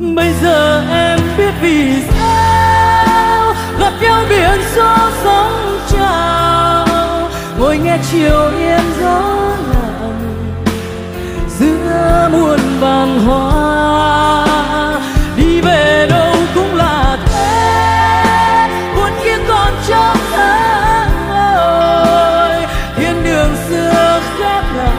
bây giờ em biết vì sao gặp nhau biển số sóng trào. Ngồi nghe chiều yên gió lặng giữa muôn vàng hoa. Đi về đâu cũng là thế buồn kia còn trong tháng ơi thiên đường xưa khác nào